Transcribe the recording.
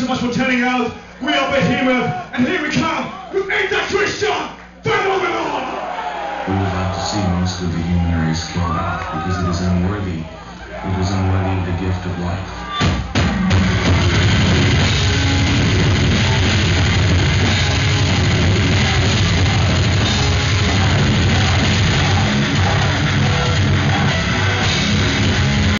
so much for turning out. We are Behemoth, and here we come with Antichristian Phenomenon! We would like to see most of the human race killed off because it is unworthy. It is unworthy of the gift of life.